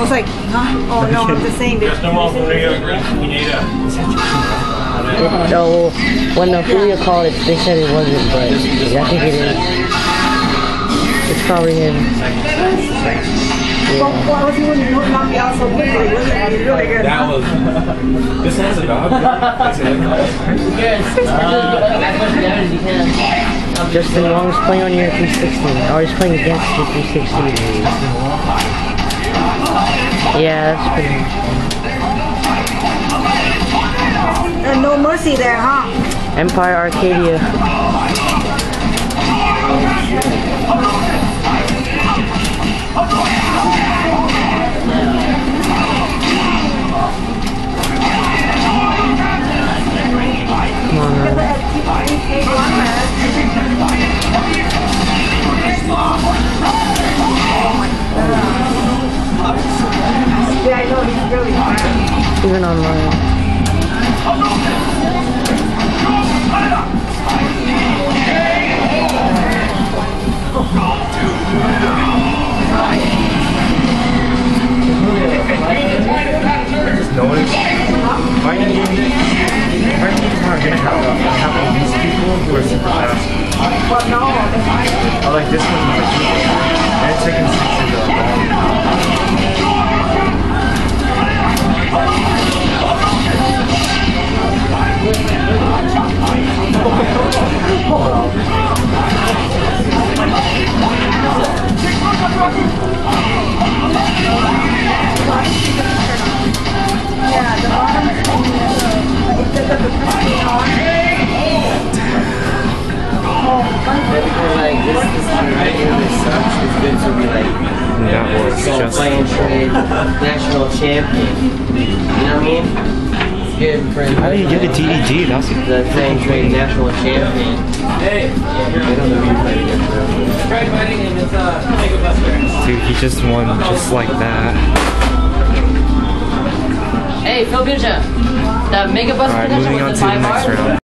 was like, huh? Oh no, I'm just saying that. No, when the Ophelia called it, they said it wasn't, but I think it is. It's probably him. Well, why was he when you knocked me out so quickly? Wasn't it? It was Justin Wong's playing on your 360. Or he's playing against your 360. Yeah, that's pretty much. And no mercy there, huh? Empire Arcadia. Super fast. But no, That was so just. playing a national champion. You know what I mean? Good for How do you get a TEG? That's the playing a national champion. Hey, I don't know who you played against. Dude, he just won just like that. Hey, Phil Binja, the mega bus Alright, connection moving with the to the